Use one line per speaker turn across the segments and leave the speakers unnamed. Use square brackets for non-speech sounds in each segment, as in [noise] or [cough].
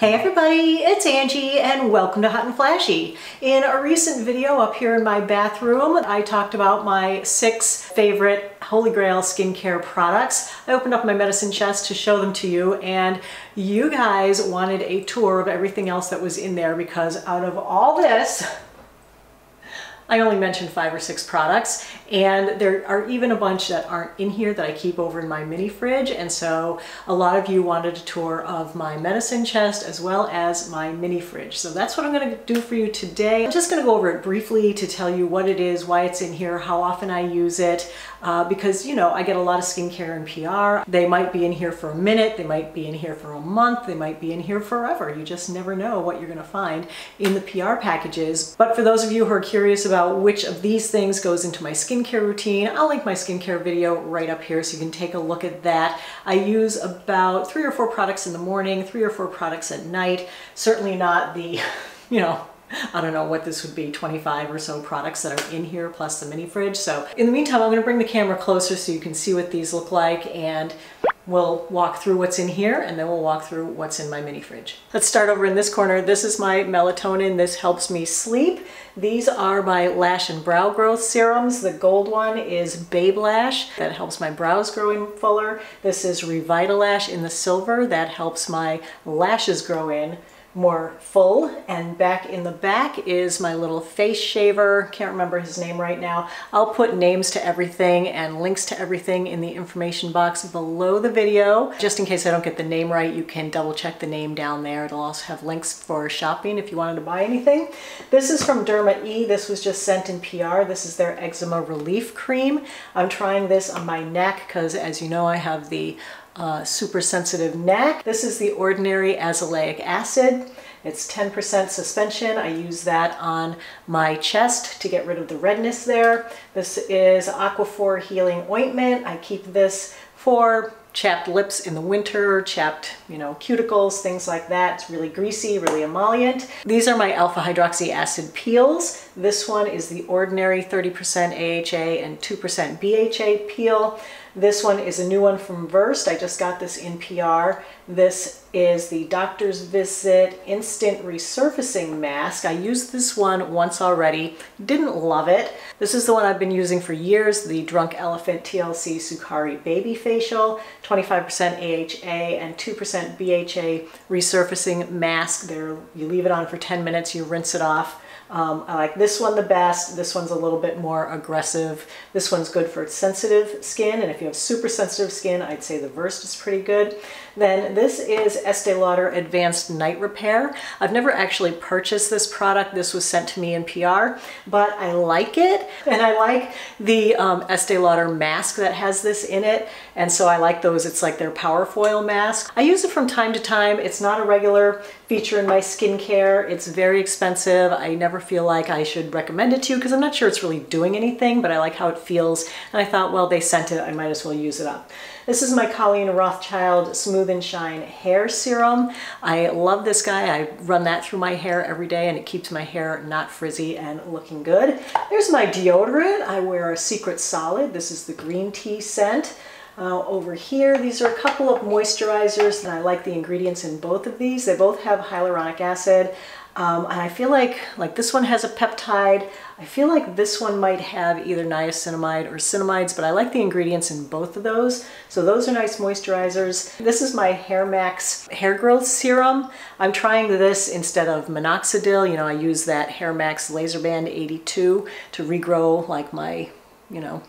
Hey everybody, it's Angie and welcome to Hot and Flashy. In a recent video up here in my bathroom, I talked about my six favorite Holy Grail skincare products. I opened up my medicine chest to show them to you and you guys wanted a tour of everything else that was in there because out of all this, I only mentioned five or six products and there are even a bunch that aren't in here that I keep over in my mini fridge and so a lot of you wanted a tour of my medicine chest as well as my mini fridge. So that's what I'm going to do for you today. I'm just going to go over it briefly to tell you what it is, why it's in here, how often I use it uh, because you know I get a lot of skincare and PR. They might be in here for a minute, they might be in here for a month, they might be in here forever. You just never know what you're going to find in the PR packages. But for those of you who are curious about which of these things goes into my skincare routine. I'll link my skincare video right up here so you can take a look at that. I use about three or four products in the morning, three or four products at night. Certainly not the, [laughs] you know, I don't know what this would be, 25 or so products that are in here plus the mini fridge. So in the meantime, I'm gonna bring the camera closer so you can see what these look like and We'll walk through what's in here and then we'll walk through what's in my mini fridge. Let's start over in this corner. This is my melatonin. This helps me sleep. These are my lash and brow growth serums. The gold one is Babe Lash. That helps my brows grow in fuller. This is Revitalash in the silver. That helps my lashes grow in more full. And back in the back is my little face shaver. Can't remember his name right now. I'll put names to everything and links to everything in the information box below the video. Just in case I don't get the name right you can double check the name down there. It'll also have links for shopping if you wanted to buy anything. This is from Derma E. This was just sent in PR this is their eczema relief cream. I'm trying this on my neck because as you know I have the uh, super sensitive neck. This is the ordinary azelaic acid. It's 10% suspension. I use that on my chest to get rid of the redness there. This is Aquaphor Healing Ointment. I keep this for chapped lips in the winter, chapped, you know, cuticles, things like that. It's really greasy, really emollient. These are my alpha hydroxy acid peels. This one is the ordinary 30% AHA and 2% BHA peel. This one is a new one from Versed. I just got this in PR. This is the Doctor's Visit Instant Resurfacing Mask. I used this one once already. Didn't love it. This is the one I've been using for years, the Drunk Elephant TLC Sukari Baby Facial. 25% AHA and 2% BHA resurfacing mask. There, you leave it on for 10 minutes, you rinse it off. Um, I like this one the best. This one's a little bit more aggressive. This one's good for sensitive skin, and if you have super sensitive skin, I'd say the Versed is pretty good. Then this is Estee Lauder Advanced Night Repair. I've never actually purchased this product. This was sent to me in PR, but I like it, and I like the um, Estee Lauder mask that has this in it, and so I like those. It's like their power foil mask. I use it from time to time. It's not a regular feature in my skincare. It's very expensive. I never feel like I should recommend it to you because I'm not sure it's really doing anything, but I like how it feels. And I thought, well, they sent it, I might as well use it up. This is my Colleen Rothschild Smooth and Shine Hair Serum. I love this guy. I run that through my hair every day and it keeps my hair not frizzy and looking good. There's my deodorant. I wear a Secret Solid. This is the green tea scent. Uh, over here, these are a couple of moisturizers and I like the ingredients in both of these. They both have hyaluronic acid. Um, and I feel like, like this one has a peptide. I feel like this one might have either niacinamide or cinamides, but I like the ingredients in both of those. So those are nice moisturizers. This is my HairMax Hair Growth Serum. I'm trying this instead of minoxidil. You know, I use that HairMax Laserband 82 to regrow like my, you know,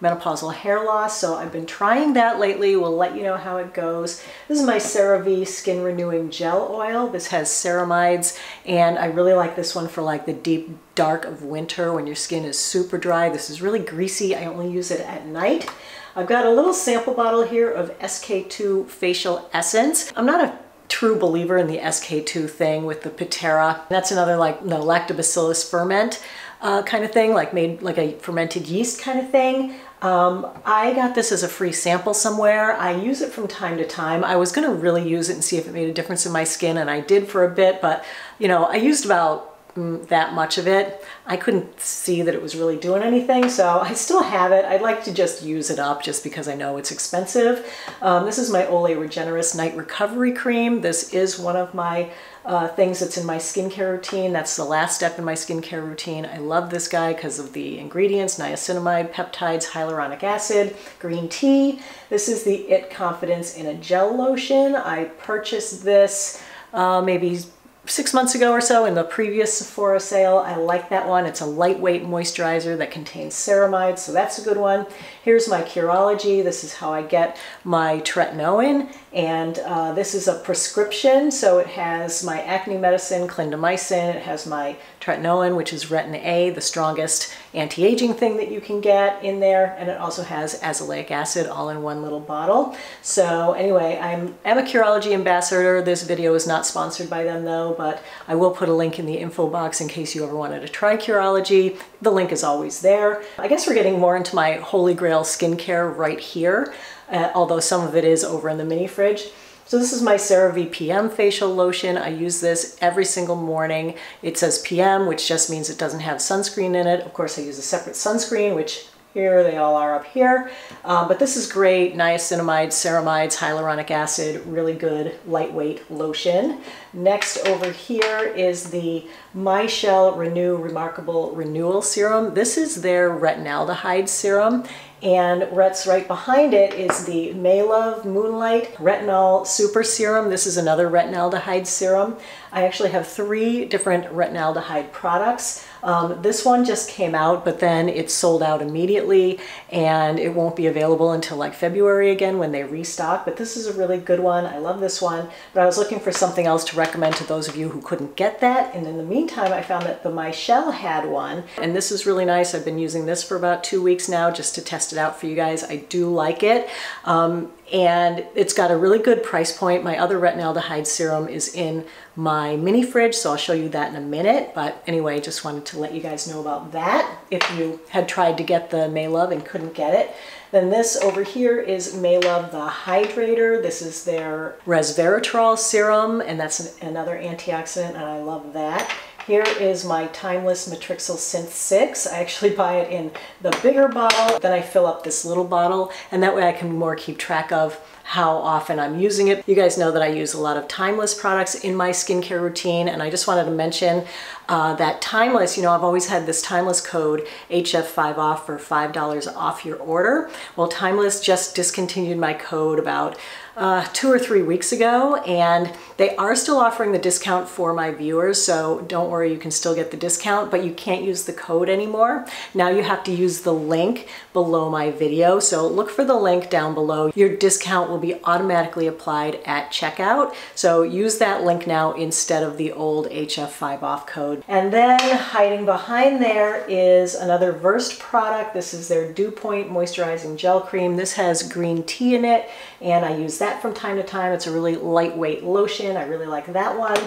menopausal hair loss. So I've been trying that lately. We'll let you know how it goes. This is my CeraVe Skin Renewing Gel Oil. This has ceramides and I really like this one for like the deep dark of winter when your skin is super dry. This is really greasy. I only use it at night. I've got a little sample bottle here of SK-II Facial Essence. I'm not a true believer in the SK-II thing with the Pitera. That's another like no lactobacillus ferment uh, kind of thing, like made like a fermented yeast kind of thing. Um, I got this as a free sample somewhere. I use it from time to time. I was to really use it and see if it made a difference in my skin, and I did for a bit, but you know, I used about that much of it. I couldn't see that it was really doing anything, so I still have it. I'd like to just use it up just because I know it's expensive. Um, this is my Olay Regenerist Night Recovery Cream. This is one of my uh, things that's in my skincare routine. That's the last step in my skincare routine. I love this guy because of the ingredients, niacinamide, peptides, hyaluronic acid, green tea. This is the It Confidence in a Gel Lotion. I purchased this uh, maybe six months ago or so in the previous Sephora sale. I like that one. It's a lightweight moisturizer that contains ceramides, so that's a good one. Here's my Curology. This is how I get my tretinoin, and uh, this is a prescription, so it has my acne medicine, clindamycin, it has my tretinoin, which is retin A, the strongest anti-aging thing that you can get in there, and it also has azelaic acid all in one little bottle. So anyway, I'm, I'm a Curology ambassador. This video is not sponsored by them though, but I will put a link in the info box in case you ever wanted to try Curology. The link is always there. I guess we're getting more into my holy grail skincare right here, uh, although some of it is over in the mini fridge. So this is my CeraVe PM facial lotion. I use this every single morning. It says PM, which just means it doesn't have sunscreen in it. Of course, I use a separate sunscreen, which here, they all are up here. Um, but this is great, niacinamide, ceramides, hyaluronic acid, really good lightweight lotion. Next over here is the Mychelle Renew Remarkable Renewal Serum. This is their retinaldehyde serum and what's right behind it is the Maelove Moonlight Retinol Super Serum. This is another retinaldehyde serum. I actually have three different retinaldehyde products. Um, this one just came out, but then it sold out immediately and it won't be available until like February again when they restock. But this is a really good one. I love this one, but I was looking for something else to recommend to those of you who couldn't get that. And in the meantime, I found that the Mychelle had one, and this is really nice. I've been using this for about two weeks now just to test out for you guys. I do like it. Um, and it's got a really good price point. My other retinaldehyde serum is in my mini fridge, so I'll show you that in a minute. But anyway, just wanted to let you guys know about that if you had tried to get the Maelove and couldn't get it. Then this over here is Maelove the Hydrator. This is their resveratrol serum, and that's an, another antioxidant, and I love that. Here is my Timeless Matrixyl Synth 6. I actually [laughs] buy it in the bigger bottle, then I fill up this little bottle, and that way I can more keep track of how often I'm using it. You guys know that I use a lot of Timeless products in my skincare routine, and I just wanted to mention uh, that Timeless, you know, I've always had this Timeless code HF5 off for $5 off your order. Well, Timeless just discontinued my code about uh, two or three weeks ago and they are still offering the discount for my viewers so don't worry you can still get the discount but you can't use the code anymore. Now you have to use the link below my video so look for the link down below. Your discount will be automatically applied at checkout so use that link now instead of the old HF5 off code. And then hiding behind there is another Versed product. This is their Dew Point Moisturizing Gel Cream. This has green tea in it and I use that from time to time. It's a really lightweight lotion. I really like that one.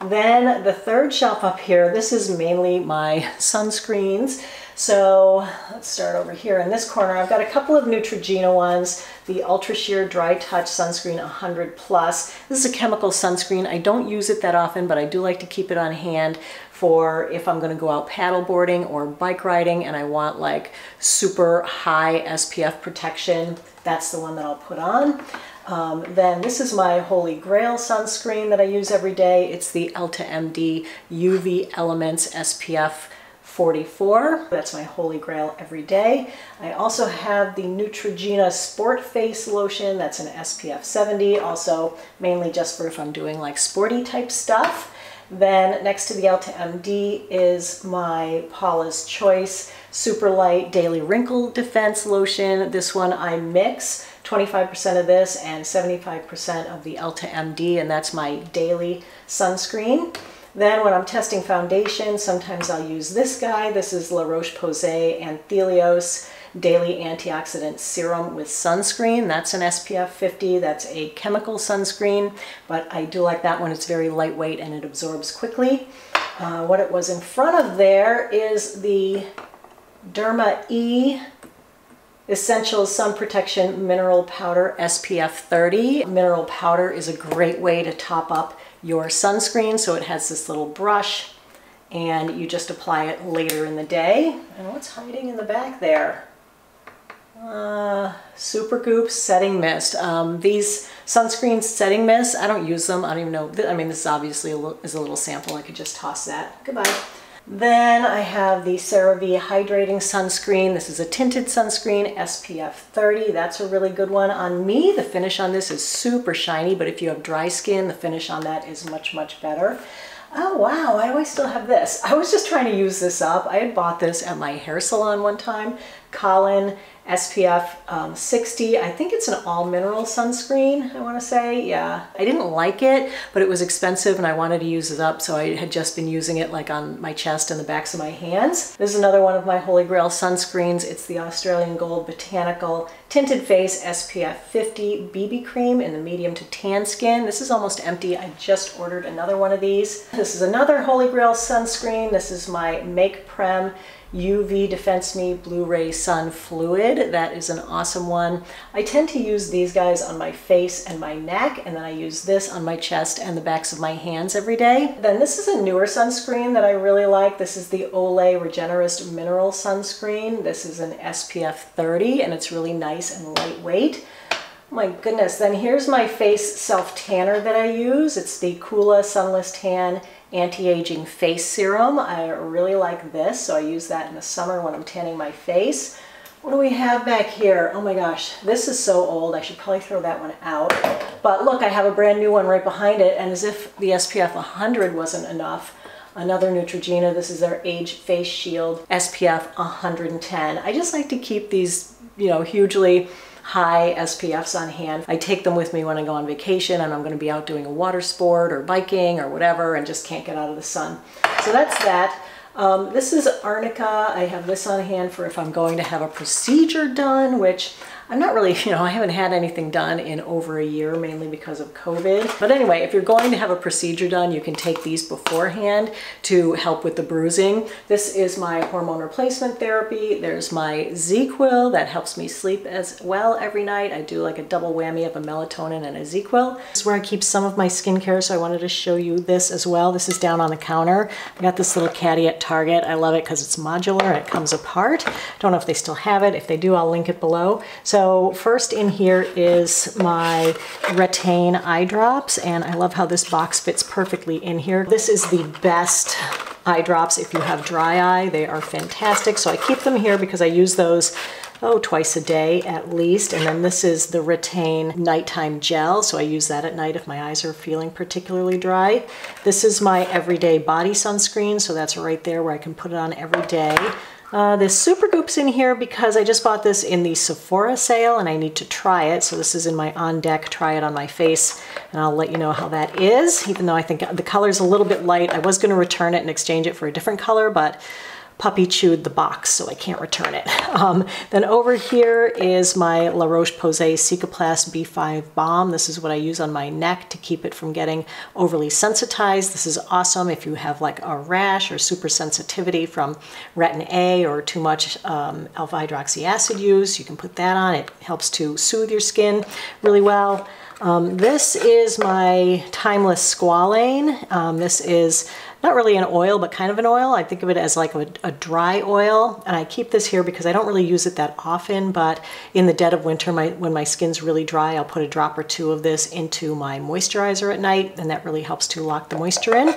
Then the third shelf up here, this is mainly my [laughs] sunscreens. So let's start over here in this corner. I've got a couple of Neutrogena ones, the Ultra Sheer Dry Touch Sunscreen 100 Plus. This is a chemical sunscreen. I don't use it that often, but I do like to keep it on hand for if I'm gonna go out paddleboarding or bike riding and I want like super high SPF protection. That's the one that I'll put on. Um, then this is my Holy Grail sunscreen that I use every day. It's the EltaMD UV Elements SPF 44. That's my Holy Grail every day. I also have the Neutrogena Sport Face Lotion. That's an SPF 70, also mainly just for if I'm doing like sporty type stuff. Then next to the EltaMD is my Paula's Choice Super Light Daily Wrinkle Defense Lotion. This one I mix 25% of this and 75% of the EltaMD, and that's my daily sunscreen. Then when I'm testing foundation, sometimes I'll use this guy. This is La Roche-Posay Anthelios Daily Antioxidant Serum with Sunscreen. That's an SPF 50. That's a chemical sunscreen, but I do like that one. It's very lightweight and it absorbs quickly. Uh, what it was in front of there is the Derma E Essential Sun Protection Mineral Powder SPF 30. Mineral powder is a great way to top up your sunscreen. So it has this little brush and you just apply it later in the day. And what's hiding in the back there? Uh, Supergoop Setting Mist. Um, these sunscreen setting mists, I don't use them. I don't even know. I mean, this is obviously is a little sample. I could just toss that. Goodbye. Then I have the CeraVe Hydrating Sunscreen. This is a tinted sunscreen, SPF 30. That's a really good one on me. The finish on this is super shiny, but if you have dry skin, the finish on that is much, much better. Oh wow, why do I still have this? I was just trying to use this up. I had bought this at my hair salon one time. Colin SPF um, 60. I think it's an all mineral sunscreen, I wanna say, yeah. I didn't like it, but it was expensive and I wanted to use it up, so I had just been using it like on my chest and the backs of my hands. This is another one of my Holy Grail sunscreens. It's the Australian Gold Botanical Tinted Face SPF 50 BB Cream in the medium to tan skin. This is almost empty. I just ordered another one of these. This is another Holy Grail sunscreen. This is my Make Prem UV Defense Me Blue Ray Sun Fluid. That is an awesome one. I tend to use these guys on my face and my neck, and then I use this on my chest and the backs of my hands every day. Then this is a newer sunscreen that I really like. This is the Olay Regenerist Mineral Sunscreen. This is an SPF 30, and it's really nice and lightweight. My goodness, then here's my face self-tanner that I use. It's the Coola Sunless Tan anti-aging face serum. I really like this, so I use that in the summer when I'm tanning my face. What do we have back here? Oh my gosh, this is so old. I should probably throw that one out. But look, I have a brand new one right behind it, and as if the SPF 100 wasn't enough, another Neutrogena. This is their Age Face Shield SPF 110. I just like to keep these, you know, hugely high SPFs on hand. I take them with me when I go on vacation and I'm going to be out doing a water sport or biking or whatever and just can't get out of the sun. So that's that. Um, this is Arnica. I have this on hand for if I'm going to have a procedure done, which I'm not really, [laughs] you know, I haven't had anything done in over a year, mainly because of COVID. But anyway, if you're going to have a procedure done, you can take these beforehand to help with the bruising. This is my hormone replacement therapy. There's my ZzzQuil that helps me sleep as well every night. I do like a double whammy of a melatonin and a ZzzQuil. This is where I keep some of my skincare, so I wanted to show you this as well. This is down on the counter. I got this little caddy at Target. I love it because it's modular it comes apart. Don't know if they still have it. If they do, I'll link it below. So so first in here is my Retaine eye drops, and I love how this box fits perfectly in here. This is the best eye drops if you have dry eye. They are fantastic, so I keep them here because I use those oh, twice a day at least. And then this is the Retaine Nighttime Gel. So I use that at night if my eyes are feeling particularly dry. This is my everyday body sunscreen. So that's right there where I can put it on every day. Uh, this Supergoop's in here because I just bought this in the Sephora sale and I need to try it. So this is in my on deck, try it on my face, and I'll let you know how that is, even though I think the color's a little bit light. I was gonna return it and exchange it for a different color, but puppy chewed the box, so I can't return it. [laughs] Um, then over here is my La Roche-Posay Cicaplast B5 Balm. This is what I use on my neck to keep it from getting overly sensitized. This is awesome if you have like a rash or super sensitivity from retin A or too much um, alpha hydroxy acid use. You can put that on. It helps to soothe your skin really well. Um, this is my Timeless Squalane. Um, this is not really an oil, but kind of an oil. I think of it as like a, a, dry oil. And I keep this here because I don't really use it that often, but in the dead of winter, my, when my skin's really dry, I'll put a drop or two of this into my moisturizer at night, and that really helps to lock the moisture in.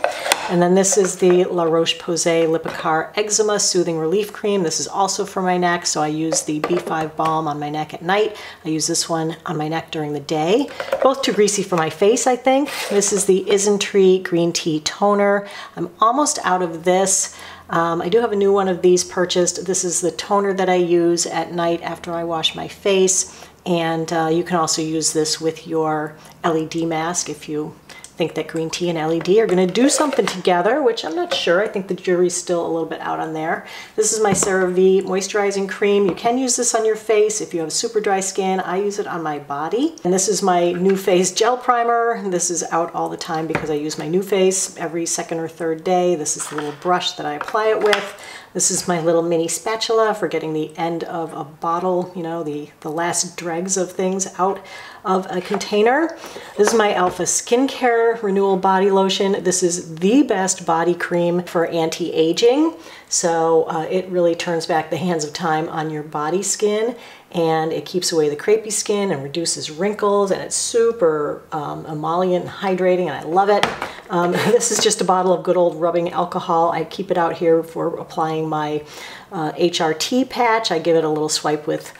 And then this is the La Roche-Posay Lipikar Eczema Soothing Relief Cream. This is also for my neck, so I use the B5 Balm on my neck at night. I use this one on my neck during the day. Both too greasy for my face, I think. This is the Isntree Green Tea Toner. I'm almost out of this. Um, I do have a new one of these purchased. This is the toner that I use at night after I wash my face. And uh, you can also use this with your LED mask if you think that green tea and LED are going to do something together, which I'm not sure. I think the jury's still a little bit out on there. This is my CeraVe moisturizing cream. You can use this on your face if you have super dry skin. I use it on my body. And this is my NuFace gel primer. This is out all the time because I use my NuFace every second or third day. This is the little brush that I apply it with. This is my little mini spatula for getting the end of a bottle, you know, the, the last dregs of things out of a container. This is my Alpha Skincare Renewal Body Lotion. This is the best body cream for anti-aging. So uh, it really turns back the hands of time on your body skin and it keeps away the crepey skin and reduces wrinkles and it's super um, emollient and hydrating and I love it. Um, [laughs] this is just a bottle of good old rubbing alcohol. I keep it out here for applying my uh, HRT patch. I give it a little swipe with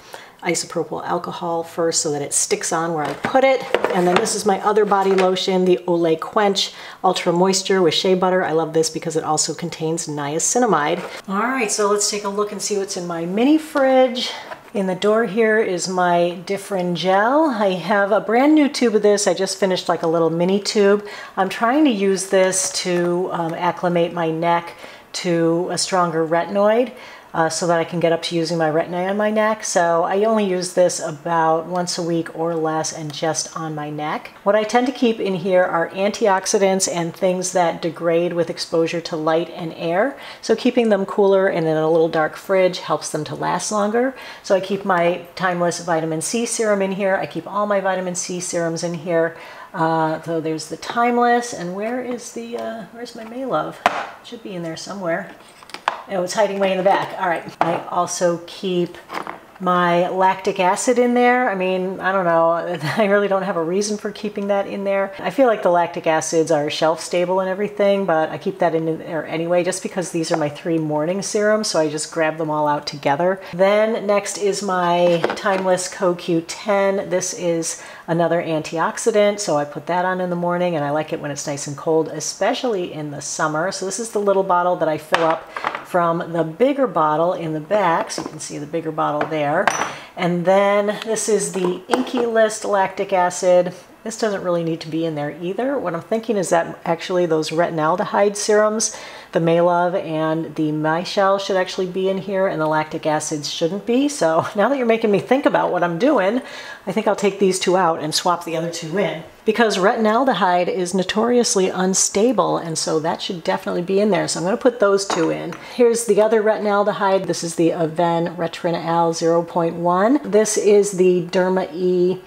isopropyl alcohol first so that it sticks on where I put it. And then this is my other body lotion, the Olay Quench Ultra Moisture with shea butter. I love this because it also contains niacinamide. All right, so let's take a look and see what's in my mini fridge. In the door here is my Differin gel. I have a brand new tube of this. I just finished like a little mini tube. I'm trying to use this to um, acclimate my neck to a stronger retinoid uh, so that I can get up to using my retin-A on my neck. So I only use this about once a week or less and just on my neck. What I tend to keep in here are antioxidants and things that degrade with exposure to light and air. So keeping them cooler and in a little dark fridge helps them to last longer. So I keep my Timeless Vitamin C Serum in here. I keep all my vitamin C serums in here. Uh, so there's the Timeless, and where is the, uh, where's my Maelove? Should be in there somewhere. Oh, it's hiding way in the back. All right. I also keep my lactic acid in there. I mean, I don't know. [laughs] I really don't have a reason for keeping that in there. I feel like the lactic acids are shelf stable and everything, but I keep that in there anyway just because these are my three morning serums, so I just grab them all out together. Then next is my Timeless CoQ10. This is another antioxidant, so I put that on in the morning and I like it when it's nice and cold, especially in the summer. So this is the little bottle that I fill up from the bigger bottle in the back. So you can see the bigger bottle there. And then this is the Inkey List lactic acid. This doesn't really need to be in there either. What I'm thinking is that actually those retinaldehyde serums, the Maelove and the Mychelle should actually be in here and the lactic acids shouldn't be. So [laughs] now that you're making me think about what I'm doing, I think I'll take these two out and swap the other two in. Because retinaldehyde is notoriously unstable and so that should definitely be in there. So I'm gonna put those two in. Here's the other retinaldehyde. This is the Avène Retinal 0.1. This is the Derma E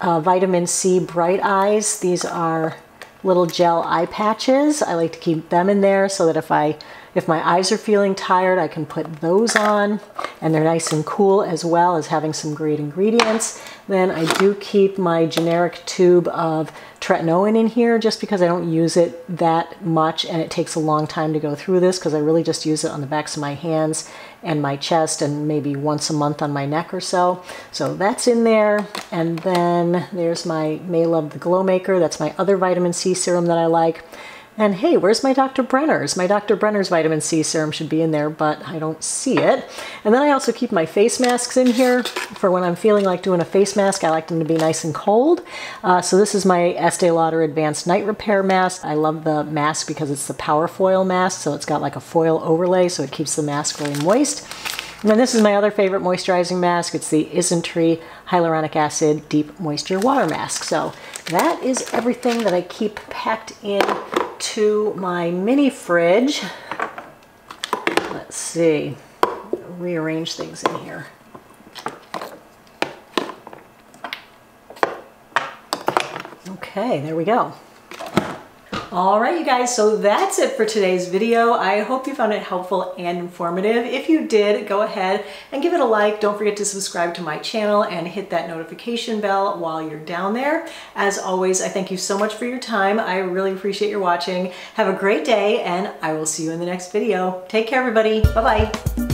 uh, vitamin C Bright Eyes. These are little gel eye patches. I like to keep them in there so that if I if my eyes are feeling tired, I can put those on and they're nice and cool as well as having some great ingredients. Then I do keep my generic tube of tretinoin in here just because I don't use it that much and it takes a long time to go through this because I really just use it on the backs of my hands and my chest and maybe once a month on my neck or so. So that's in there. And then there's my Maelove the Glow Maker. That's my other vitamin C serum that I like. And hey, where's my Dr. Brenner's? My Dr. Brenner's vitamin C serum should be in there, but I don't see it. And then I also keep my face masks in here for when I'm feeling like doing a face mask. I like them to be nice and cold. Uh, so this is my Estee Lauder Advanced Night Repair Mask. I love the mask because it's the power foil mask, so it's got like a foil overlay, so it keeps the mask really moist. And then this is my other favorite moisturizing mask. It's the Isntree Hyaluronic Acid Deep Moisture Water Mask. So that is everything that I keep packed in to my mini fridge. Let's see, rearrange things in here. Okay, there we go. All right, you guys, so that's it for today's video. I hope you found it helpful and informative. If you did, go ahead and give it a like. Don't forget to subscribe to my channel and hit that notification bell while you're down there. As always, I thank you so much for your time. I really appreciate your watching. Have a great day, and I will see you in the next video. Take care, everybody. Bye-bye.